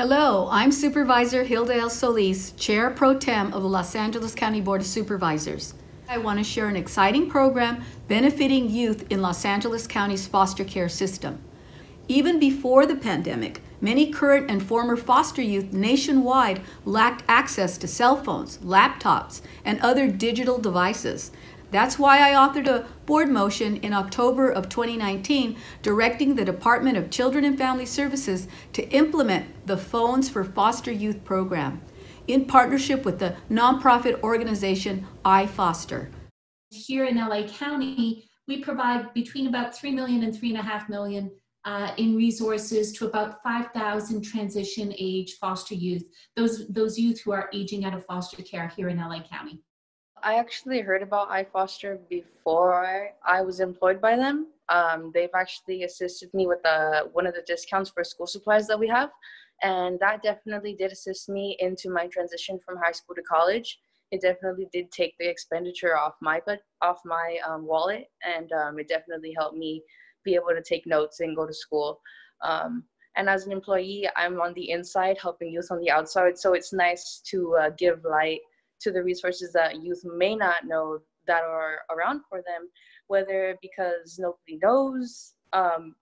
Hello, I'm Supervisor Hilda L. Solis, Chair Pro Tem of the Los Angeles County Board of Supervisors. I want to share an exciting program benefiting youth in Los Angeles County's foster care system. Even before the pandemic, many current and former foster youth nationwide lacked access to cell phones, laptops, and other digital devices. That's why I authored a board motion in October of 2019 directing the Department of Children and Family Services to implement the Phones for Foster Youth program in partnership with the nonprofit organization iFoster. Here in LA County, we provide between about 3 million and 3.5 million uh, in resources to about 5,000 transition age foster youth, those, those youth who are aging out of foster care here in LA County. I actually heard about iFoster before I was employed by them. Um, they've actually assisted me with the, one of the discounts for school supplies that we have. And that definitely did assist me into my transition from high school to college. It definitely did take the expenditure off my off my um, wallet, and um, it definitely helped me be able to take notes and go to school. Um, and as an employee, I'm on the inside helping youth on the outside, so it's nice to uh, give light to the resources that youth may not know that are around for them, whether because nobody knows, um,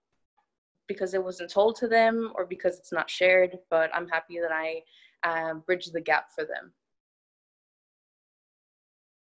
because it wasn't told to them, or because it's not shared. But I'm happy that I um, bridge the gap for them.